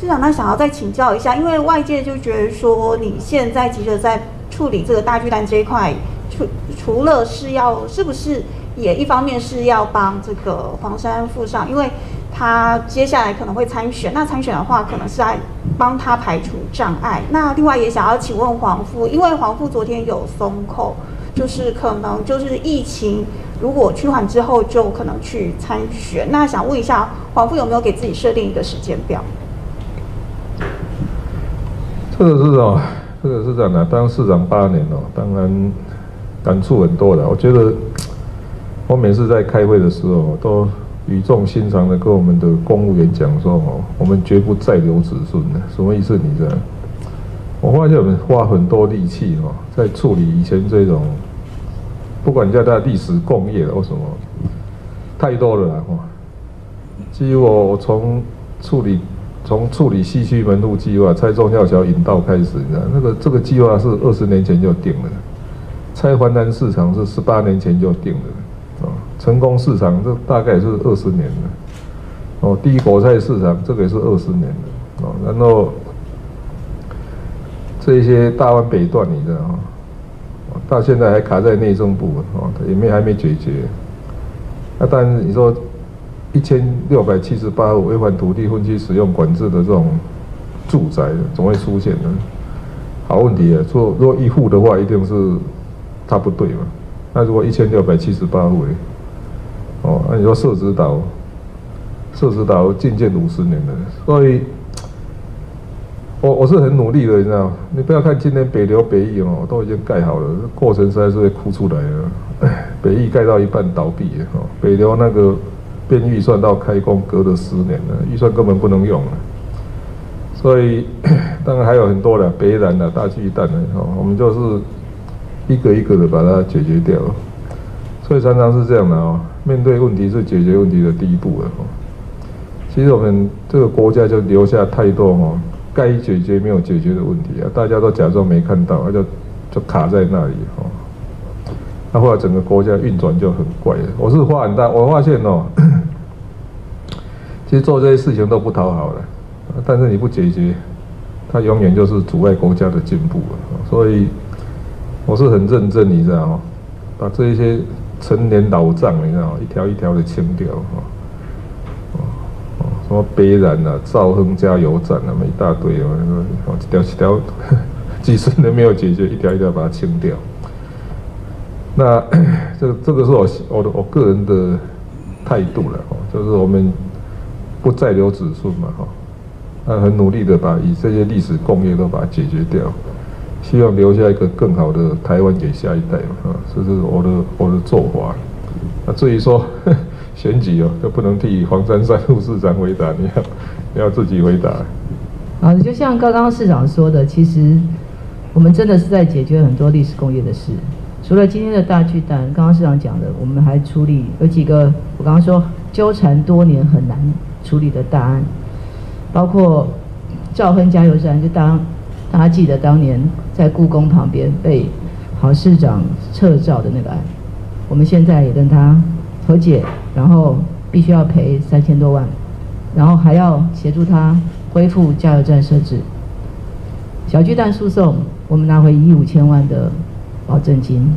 市长，那想要再请教一下，因为外界就觉得说，你现在急着在处理这个大巨蛋这一块，除除了是要，是不是也一方面是要帮这个黄山附上，因为他接下来可能会参选，那参选的话，可能是在帮他排除障碍。那另外也想要请问黄副，因为黄副昨天有松口，就是可能就是疫情如果趋缓之后，就可能去参选。那想问一下，黄副有没有给自己设定一个时间表？这个是哦，这个是这样的，当市长八年哦，当然感触很多的。我觉得我每次在开会的时候，都语重心长的跟我们的公务员讲说哦，我们绝不再留子孙的。什么意思？你知道？我发现我们花很多力气哦，在处理以前这种，不管叫它历史工业或什么，太多了啦。其实我我从处理。从处理西区门路计划、拆中吊桥引道开始，你知道那个这个计划是二十年前就定了，拆环南市场是十八年前就定了，啊，成功市场这大概是二十年了，哦，第一国菜市场这个也是二十年了，哦，然后这些大湾北段你知道吗？到现在还卡在内政部，哦，也没还没解决，那但是你说。一千六百七十八户违反土地分区使用管制的这种住宅，总会出现的。好问题啊！说如果一户的话，一定是他不对嘛？那如果一千六百七十八户，哦，那你说设置岛，设置岛进建五十年了，所以，我我是很努力的，你知道你不要看今天北流北翼哦，都已经盖好了，过程实在是会哭出来了。北翼盖到一半倒闭哦，北流那个。变预算到开工隔了十年了，预算根本不能用了，所以 当然还有很多的北南的大巨蛋的哦，我们就是一个一个的把它解决掉，所以常常是这样的哦，面对问题是解决问题的第一步了哦。其实我们这个国家就留下太多哦该解决没有解决的问题啊，大家都假装没看到，就就卡在那里哦。那后来整个国家运转就很怪了。我是花很大，我发现哦，其实做这些事情都不讨好的，但是你不解决，它永远就是阻碍国家的进步了。所以我是很认真，你知道吗？把这一些陈年老账，你知道吗？一条一条的清掉啊，哦什么北然啊、兆亨加油站啊，那么一大堆啊，一条一条 几十年没有解决，一条一条把它清掉。那 这这个是我我的我个人的态度了哦，就是我们不再留子孙嘛哈，那很努力的把以这些历史工业都把它解决掉，希望留下一个更好的台湾给下一代嘛啊，这是我的我的做法。那至于说 选举哦，就不能替黄山山副市长回答，你要你要自己回答。啊，就像刚刚市长说的，其实我们真的是在解决很多历史工业的事。除了今天的大巨蛋，刚刚市长讲的，我们还处理有几个，我刚刚说纠缠多年很难处理的大案，包括兆亨加油站，就当大家记得当年在故宫旁边被郝市长撤照的那个案，我们现在也跟他和解，然后必须要赔三千多万，然后还要协助他恢复加油站设置。小巨蛋诉讼，我们拿回一亿五千万的。保证金，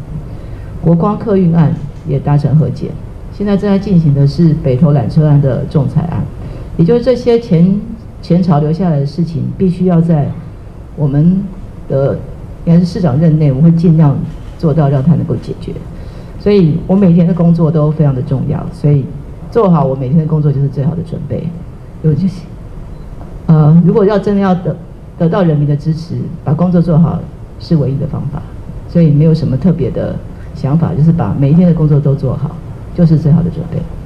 国光客运案也达成和解，现在正在进行的是北投缆车案的仲裁案，也就是这些前前朝留下来的事情，必须要在我们的应该是市长任内，我会尽量做到让它能够解决。所以我每天的工作都非常的重要，所以做好我每天的工作就是最好的准备。有就是，呃，如果要真的要得得到人民的支持，把工作做好是唯一的方法。所以没有什么特别的想法，就是把每一天的工作都做好，就是最好的准备。